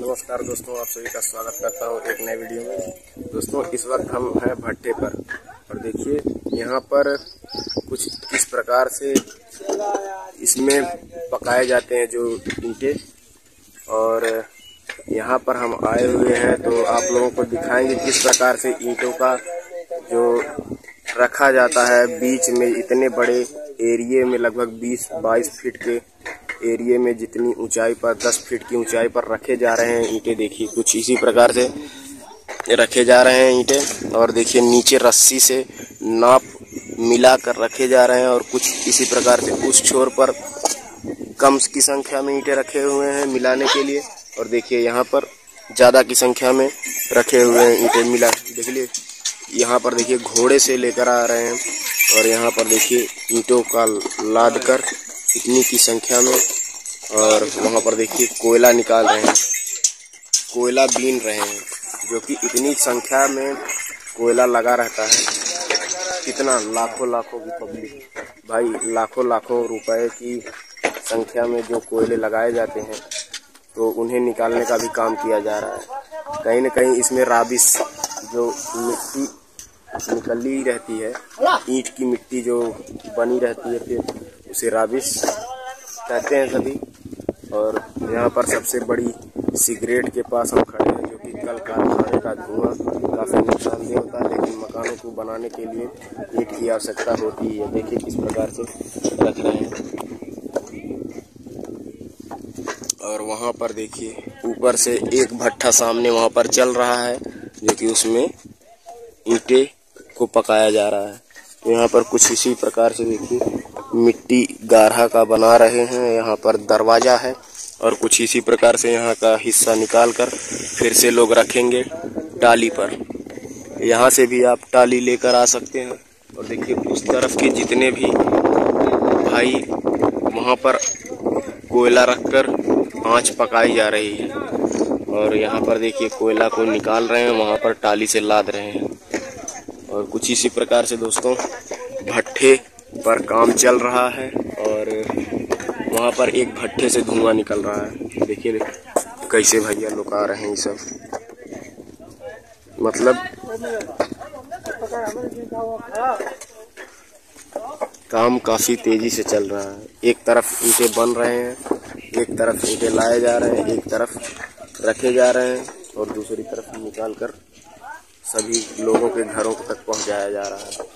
नमस्कार दोस्तों, आप सभी का स्वागत करता हूँ एक नए वीडियो में। दोस्तों, इस वक्त हम हैं भट्टे पर। और देखिए, यहाँ पर कुछ इस प्रकार से इसमें पकाए जाते हैं जो ईंटे और यहाँ पर हम आए हुए हैं तो आप लोगों को दिखाएँगे किस प्रकार से ईंटों का जो रखा जाता है, बीच में इतने बड़े एरिए में लगभग 20-22 फीट के एरिए में जितनी ऊंचाई पर 10 फीट की ऊंचाई पर रखे जा रहे हैं ईंटे, देखिए, कुछ इसी प्रकार से रखे जा रहे हैं ईंटे और देखिए, नीचे रस्सी से नाप मिला कर रखे जा रहे हैं और कुछ इसी प्रकार से उस छोर पर कम की संख्या में ईंटे रखे हुए हैं मिलाने के लिए और देखिए, यहाँ पर ज़्यादा की संख्या में रखे हुए हैं ईंटे मिला देख लिए यहाँ पर देखिए, घोड़े से लेकर आ रहे हैं और यहाँ पर देखिए, ईंटों का लाद कर इतनी की संख्या में और वहाँ पर देखिए कोयला निकाल रहे हैं। कोयला बीन रहे हैं, जो कि इतनी संख्या में कोयला लगा रहता है। कितना? लाखों लाखों की पब्लिक। भाई, लाखों लाखों रुपए की संख्या में जो कोयले लगाए जाते हैं तो उन्हें निकालने का भी काम किया जा रहा है। कहीं ना कहीं इसमें राबिस जो मिट्टी निकली रहती है, ईंट की मिट्टी जो बनी रहती है, फिर उसे राबिश कहते हैं सभी। और यहाँ पर सबसे बड़ी सिगरेट के पास हम खड़े हैं, जो कि कल कारखाने का धुआँ काफ़ी नुकसानदेह होता है, लेकिन मकानों को बनाने के लिए ईट की आवश्यकता होती है देखिए किस प्रकार से रख रहे हैं। और वहाँ पर देखिए, ऊपर से एक भट्ठा सामने वहाँ पर चल रहा है, जो कि उसमें ईटे को पकाया जा रहा है। तो यहाँ पर कुछ इसी प्रकार से देखिए मिट्टी गाढ़ा का बना रहे हैं, यहाँ पर दरवाज़ा है और कुछ इसी प्रकार से यहाँ का हिस्सा निकाल कर फिर से लोग रखेंगे टाली पर। यहाँ से भी आप टाली लेकर आ सकते हैं और देखिए, उस तरफ़ के जितने भी भाई, वहाँ पर कोयला रखकर आँच पकाई जा रही है। और यहाँ पर देखिए, कोयला को निकाल रहे हैं, वहाँ पर टाली से लाद रहे हैं। और कुछ इसी प्रकार से दोस्तों, भट्ठे पर काम चल रहा है और वहाँ पर एक भट्ठे से धुआँ निकल रहा है। देखिए, कैसे भैया लोग आ रहे हैं ये सब। मतलब काम काफ़ी तेज़ी से चल रहा है। एक तरफ़ ईंटे बन रहे हैं, एक तरफ़ ईंटे लाए जा रहे हैं, एक तरफ़ रखे जा रहे हैं और दूसरी तरफ़ निकाल कर सभी लोगों के घरों तक पहुँचाया जा रहा है।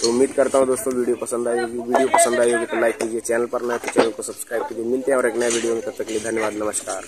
तो उम्मीद करता हूँ दोस्तों वीडियो पसंद आई होगी। वीडियो पसंद आई होगी तो लाइक कीजिए, चैनल पर नए तो चैनल को सब्सक्राइब कीजिए। मिलते हैं और एक नए वीडियो में, तब तक के लिए धन्यवाद, नमस्कार।